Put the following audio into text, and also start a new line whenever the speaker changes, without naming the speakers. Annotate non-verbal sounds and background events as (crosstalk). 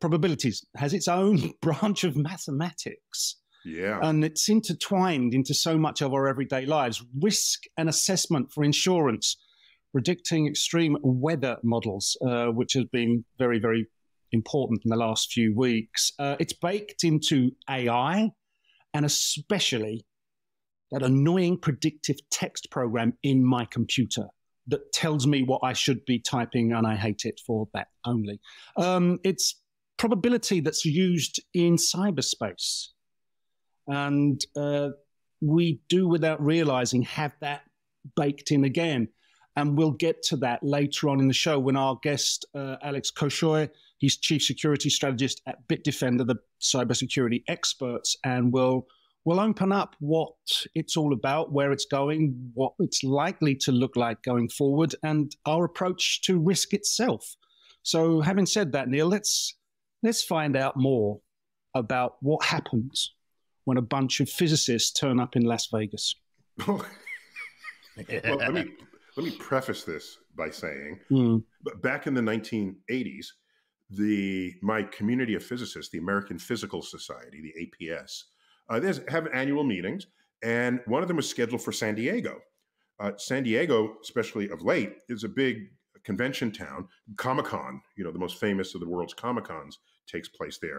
probabilities has its own (laughs) branch of mathematics.
Yeah.
And it's intertwined into so much of our everyday lives. Risk and assessment for insurance, predicting extreme weather models, uh, which has been very, very important in the last few weeks. Uh, it's baked into AI and especially that annoying predictive text program in my computer that tells me what I should be typing, and I hate it for that only. Um, it's probability that's used in cyberspace. And uh, we do, without realizing, have that baked in again. And we'll get to that later on in the show when our guest, uh, Alex Cosoi, he's chief security strategist at Bitdefender, the cybersecurity experts, and we'll we'll open up what it's all about, where it's going, what it's likely to look like going forward, and our approach to risk itself. So, having said that, Neil, let's let's find out more about what happens when a bunch of physicists turn up in Las Vegas. (laughs)
well, let me let me preface this by saying,
Mm.
back in the 1980s, the my community of physicists, the American Physical Society, the APS, uh, they have annual meetings, and one of them was scheduled for San Diego. Uh, San Diego, especially of late, is a big convention town. Comic Con, you know, the most famous of the world's Comic Cons takes place there.